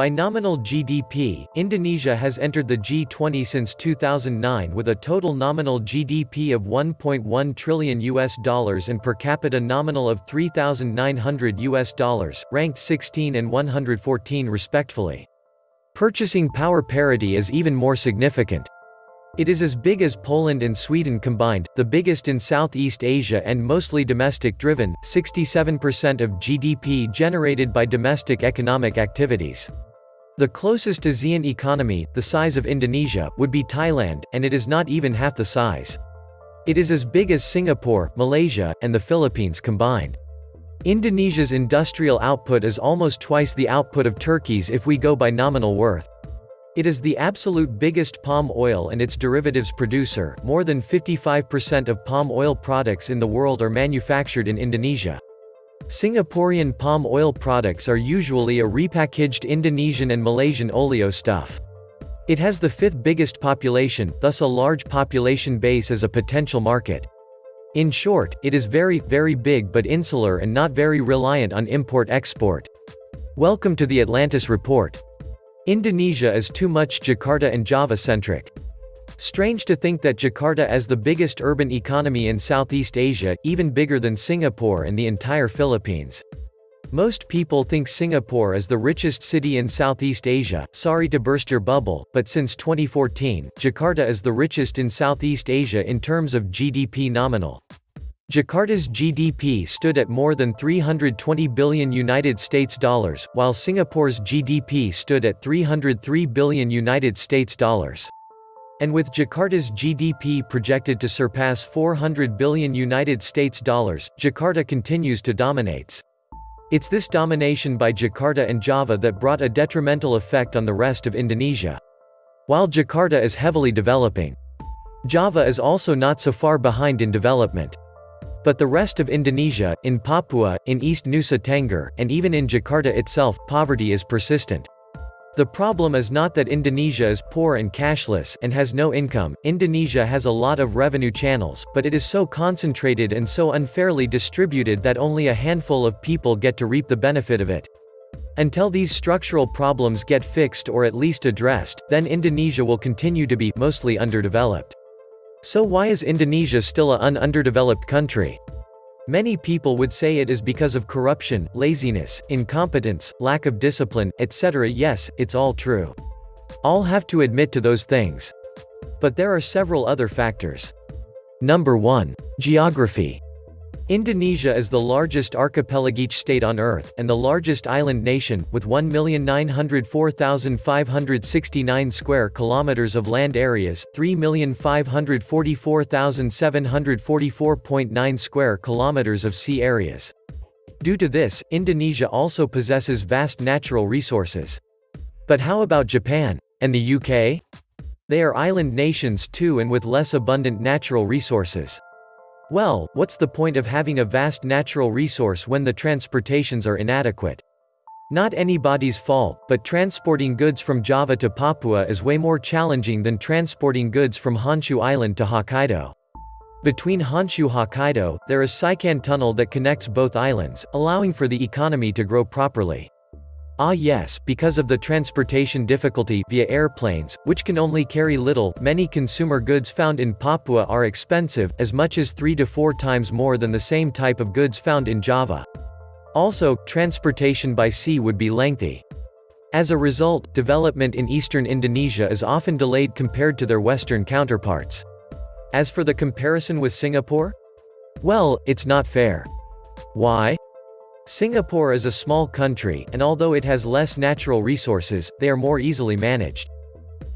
By nominal GDP, Indonesia has entered the G20 since 2009 with a total nominal GDP of 1.1 trillion US dollars and per capita nominal of 3900 US dollars, ranked 16 and 114 respectively. Purchasing power parity is even more significant. It is as big as Poland and Sweden combined, the biggest in Southeast Asia and mostly domestic-driven, 67% of GDP generated by domestic economic activities. The closest ASEAN economy, the size of Indonesia, would be Thailand, and it is not even half the size. It is as big as Singapore, Malaysia, and the Philippines combined. Indonesia's industrial output is almost twice the output of Turkey's if we go by nominal worth. It is the absolute biggest palm oil and its derivatives producer, more than 55% of palm oil products in the world are manufactured in Indonesia. Singaporean palm oil products are usually a repackaged Indonesian and Malaysian oleo stuff. It has the fifth biggest population, thus a large population base as a potential market. In short, it is very, very big but insular and not very reliant on import-export. Welcome to the Atlantis Report. Indonesia is too much Jakarta and Java-centric. Strange to think that Jakarta as the biggest urban economy in Southeast Asia, even bigger than Singapore and the entire Philippines. Most people think Singapore is the richest city in Southeast Asia, sorry to burst your bubble, but since 2014, Jakarta is the richest in Southeast Asia in terms of GDP nominal. Jakarta's GDP stood at more than 320 billion United States dollars, while Singapore's GDP stood at 303 billion United States dollars. And with Jakarta's GDP projected to surpass 400 billion United States dollars, Jakarta continues to dominates. It's this domination by Jakarta and Java that brought a detrimental effect on the rest of Indonesia. While Jakarta is heavily developing, Java is also not so far behind in development. But the rest of Indonesia, in Papua, in East Nusa Tenggara, and even in Jakarta itself, poverty is persistent. The problem is not that Indonesia is poor and cashless and has no income, Indonesia has a lot of revenue channels, but it is so concentrated and so unfairly distributed that only a handful of people get to reap the benefit of it. Until these structural problems get fixed or at least addressed, then Indonesia will continue to be mostly underdeveloped. So why is Indonesia still an underdeveloped country? Many people would say it is because of corruption, laziness, incompetence, lack of discipline, etc. Yes, it's all true. I'll have to admit to those things. But there are several other factors. Number 1. Geography. Indonesia is the largest archipelagic state on Earth, and the largest island nation, with 1,904,569 square kilometers of land areas, 3,544,744.9 square kilometers of sea areas. Due to this, Indonesia also possesses vast natural resources. But how about Japan? And the UK? They are island nations too and with less abundant natural resources. Well, what's the point of having a vast natural resource when the transportations are inadequate? Not anybody's fault, but transporting goods from Java to Papua is way more challenging than transporting goods from Honshu Island to Hokkaido. Between Honshu and Hokkaido, there is Seikan Tunnel that connects both islands, allowing for the economy to grow properly. Ah yes, because of the transportation difficulty via airplanes, which can only carry little, many consumer goods found in Papua are expensive, as much as 3 to 4 times more than the same type of goods found in Java. Also, transportation by sea would be lengthy. As a result, development in eastern Indonesia is often delayed compared to their western counterparts. As for the comparison with Singapore? Well, it's not fair. Why? Singapore is a small country, and although it has less natural resources, they are more easily managed.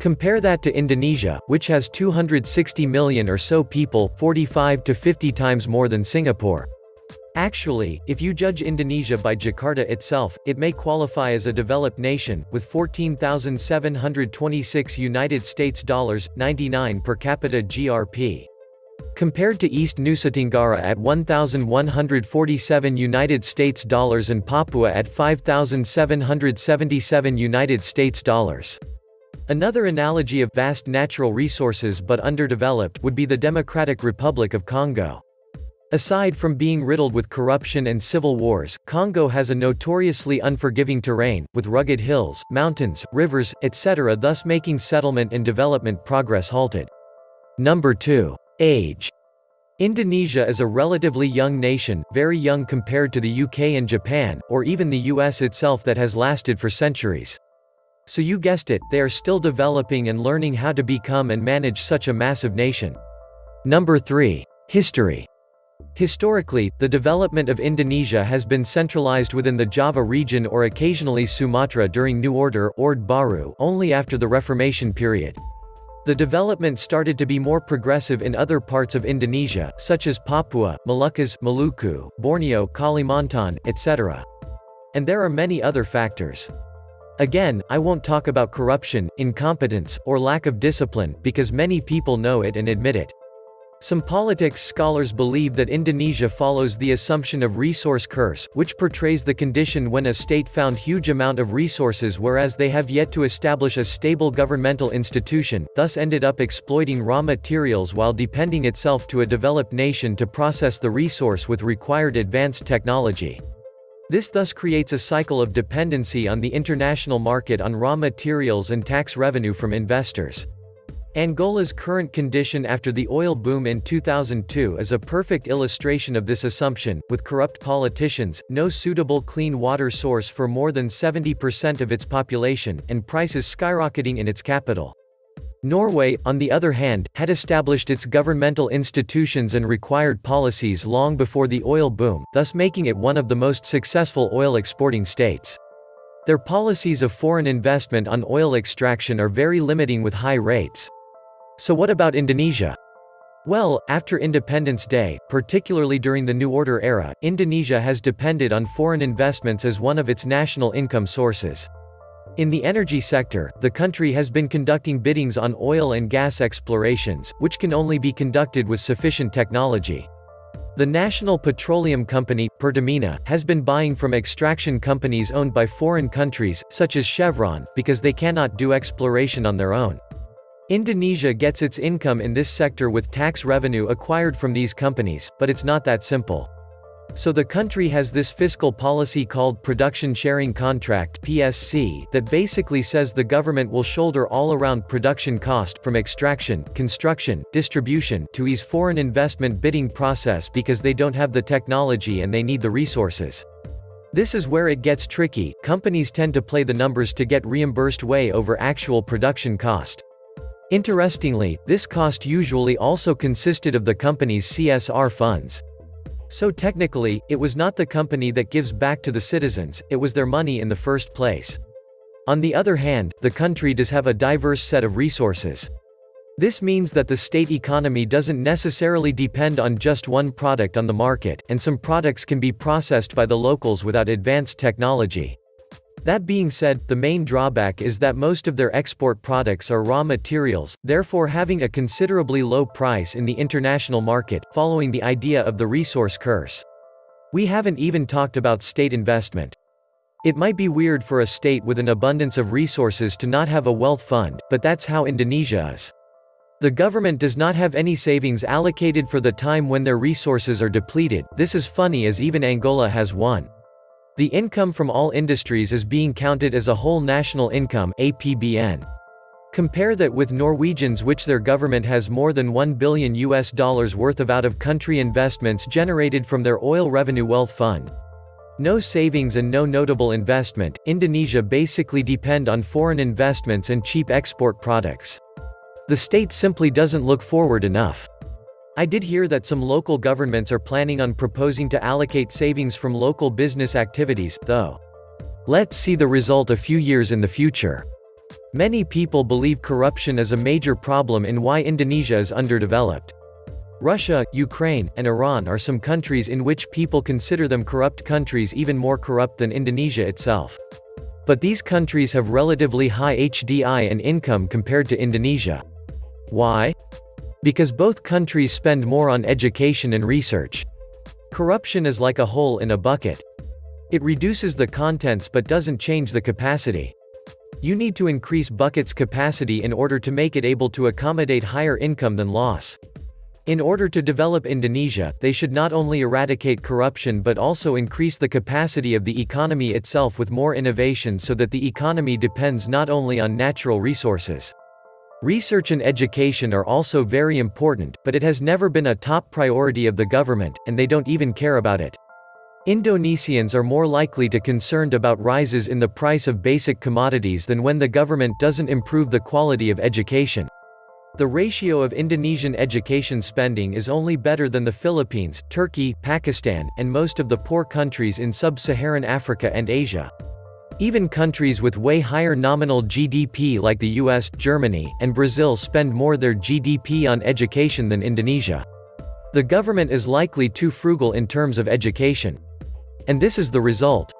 Compare that to Indonesia, which has 260 million or so people, 45 to 50 times more than Singapore. Actually, if you judge Indonesia by Jakarta itself, it may qualify as a developed nation, with 14,726 United States dollars, 99 per capita GRP. Compared to East Nusa Tenggara at 1,147 United States dollars and Papua at 5,777 United States dollars. Another analogy of vast natural resources but underdeveloped would be the Democratic Republic of Congo. Aside from being riddled with corruption and civil wars, Congo has a notoriously unforgiving terrain, with rugged hills, mountains, rivers, etc. thus making settlement and development progress halted. Number 2. Age. Indonesia is a relatively young nation, very young compared to the UK and Japan, or even the US itself that has lasted for centuries. So you guessed it, they are still developing and learning how to become and manage such a massive nation. Number 3. History. Historically, the development of Indonesia has been centralized within the Java region or occasionally Sumatra during New Order Orde Baru only after the Reformation period. The development started to be more progressive in other parts of Indonesia, such as Papua, Moluccas, Maluku, Borneo, Kalimantan, etc. And there are many other factors. Again, I won't talk about corruption, incompetence, or lack of discipline, because many people know it and admit it. Some politics scholars believe that Indonesia follows the assumption of resource curse, which portrays the condition when a state found huge amount of resources whereas they have yet to establish a stable governmental institution, thus ended up exploiting raw materials while depending itself to a developed nation to process the resource with required advanced technology. This thus creates a cycle of dependency on the international market on raw materials and tax revenue from investors. Angola's current condition after the oil boom in 2002 is a perfect illustration of this assumption, with corrupt politicians, no suitable clean water source for more than 70% of its population, and prices skyrocketing in its capital. Norway, on the other hand, had established its governmental institutions and required policies long before the oil boom, thus making it one of the most successful oil exporting states. Their policies of foreign investment on oil extraction are very limiting with high rates. So what about Indonesia? Well, after Independence Day, particularly during the New Order era, Indonesia has depended on foreign investments as one of its national income sources. In the energy sector, the country has been conducting biddings on oil and gas explorations, which can only be conducted with sufficient technology. The National Petroleum Company, Pertamina, has been buying from extraction companies owned by foreign countries, such as Chevron, because they cannot do exploration on their own. Indonesia gets its income in this sector with tax revenue acquired from these companies, but it's not that simple. So the country has this fiscal policy called Production Sharing Contract PSC that basically says the government will shoulder all around production cost from extraction, construction, distribution to ease foreign investment bidding process because they don't have the technology and they need the resources. This is where it gets tricky, companies tend to play the numbers to get reimbursed way over actual production cost. Interestingly, this cost usually also consisted of the company's CSR funds. So technically, it was not the company that gives back to the citizens, it was their money in the first place. On the other hand, the country does have a diverse set of resources. This means that the state economy doesn't necessarily depend on just one product on the market, and some products can be processed by the locals without advanced technology. That being said, the main drawback is that most of their export products are raw materials, therefore having a considerably low price in the international market, following the idea of the resource curse. We haven't even talked about state investment. It might be weird for a state with an abundance of resources to not have a wealth fund, but that's how Indonesia is. The government does not have any savings allocated for the time when their resources are depleted, this is funny as even Angola has one. The income from all industries is being counted as a whole national income APBN. Compare that with Norwegians which their government has more than 1 billion US dollars worth of out-of-country investments generated from their oil revenue wealth fund. No savings and no notable investment, Indonesia basically depend on foreign investments and cheap export products. The state simply doesn't look forward enough. I did hear that some local governments are planning on proposing to allocate savings from local business activities, though. Let's see the result a few years in the future. Many people believe corruption is a major problem in why Indonesia is underdeveloped. Russia, Ukraine, and Iran are some countries in which people consider them corrupt countries even more corrupt than Indonesia itself. But these countries have relatively high HDI and income compared to Indonesia. Why? Because both countries spend more on education and research. Corruption is like a hole in a bucket. It reduces the contents but doesn't change the capacity. You need to increase bucket's capacity in order to make it able to accommodate higher income than loss. In order to develop Indonesia, they should not only eradicate corruption but also increase the capacity of the economy itself with more innovation so that the economy depends not only on natural resources. Research and education are also very important, but it has never been a top priority of the government, and they don't even care about it. Indonesians are more likely to concerned about rises in the price of basic commodities than when the government doesn't improve the quality of education. The ratio of Indonesian education spending is only better than the Philippines, Turkey, Pakistan, and most of the poor countries in sub-Saharan Africa and Asia. Even countries with way higher nominal GDP like the US, Germany, and Brazil spend more their GDP on education than Indonesia. The government is likely too frugal in terms of education. And this is the result.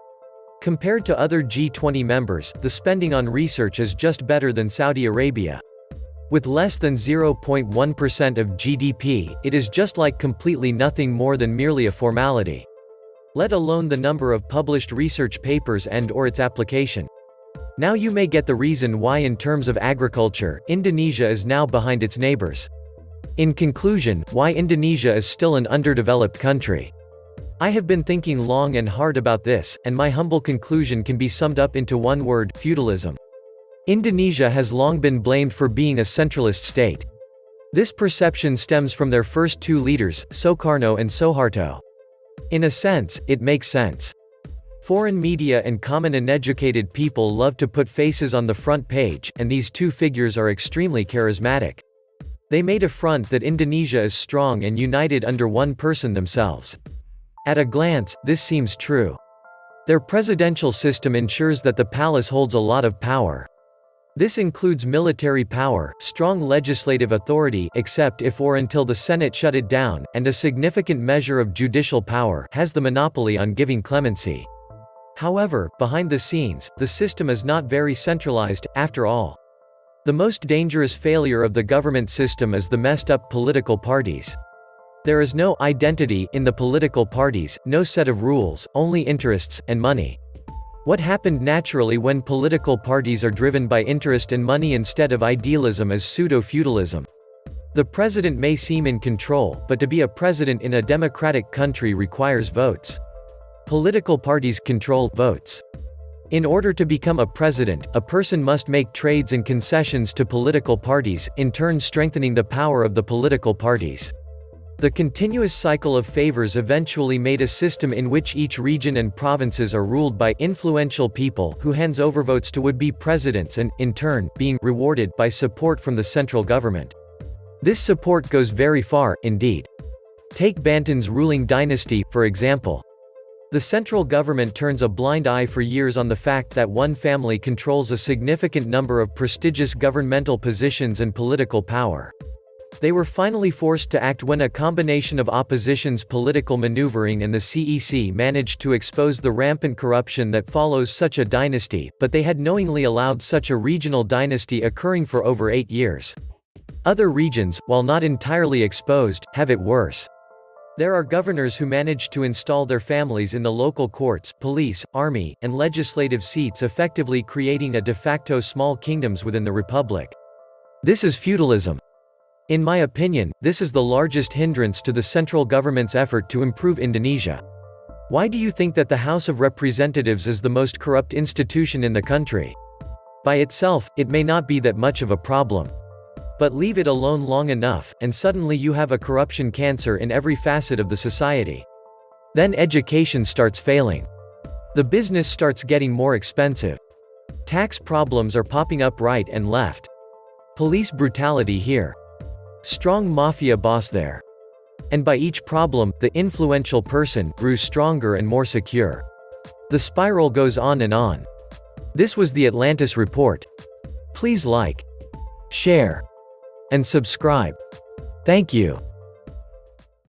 Compared to other G20 members, the spending on research is just better than Saudi Arabia. With less than 0.1% of GDP, it is just like completely nothing more than merely a formality. Let alone the number of published research papers and or its application. Now you may get the reason why in terms of agriculture, Indonesia is now behind its neighbors. In conclusion, why Indonesia is still an underdeveloped country. I have been thinking long and hard about this, and my humble conclusion can be summed up into one word, feudalism. Indonesia has long been blamed for being a centralist state. This perception stems from their first two leaders, Soekarno and Suharto. In a sense, it makes sense. Foreign media and common uneducated people love to put faces on the front page, and these two figures are extremely charismatic. They made a front that Indonesia is strong and united under one person themselves. At a glance, this seems true. Their presidential system ensures that the palace holds a lot of power. This includes military power, strong legislative authority except if or until the Senate shut it down, and a significant measure of judicial power has the monopoly on giving clemency. However, behind the scenes, the system is not very centralized, after all. The most dangerous failure of the government system is the messed up political parties. There is no identity in the political parties, no set of rules, only interests and money. What happened naturally when political parties are driven by interest and money instead of idealism is pseudo-feudalism. The president may seem in control, but to be a president in a democratic country requires votes. Political parties control votes. In order to become a president, a person must make trades and concessions to political parties, in turn strengthening the power of the political parties. The continuous cycle of favors eventually made a system in which each region and provinces are ruled by influential people who hands over votes to would-be presidents and, in turn, being rewarded by support from the central government. This support goes very far, indeed. Take Banten's ruling dynasty, for example. The central government turns a blind eye for years on the fact that one family controls a significant number of prestigious governmental positions and political power. They were finally forced to act when a combination of opposition's political maneuvering and the CEC managed to expose the rampant corruption that follows such a dynasty, but they had knowingly allowed such a regional dynasty occurring for over eight years. Other regions, while not entirely exposed, have it worse. There are governors who managed to install their families in the local courts, police, army, and legislative seats effectively creating a de facto small kingdoms within the republic. This is feudalism. In my opinion, this is the largest hindrance to the central government's effort to improve Indonesia. Why do you think that the House of Representatives is the most corrupt institution in the country? By itself, it may not be that much of a problem. But leave it alone long enough, and suddenly you have a corruption cancer in every facet of the society. Then education starts failing. The business starts getting more expensive. Tax problems are popping up right and left. Police brutality here. Strong mafia boss there. And by each problem, the influential person grew stronger and more secure. The spiral goes on and on. This was the Atlantis Report. Please like, share, and subscribe. Thank you.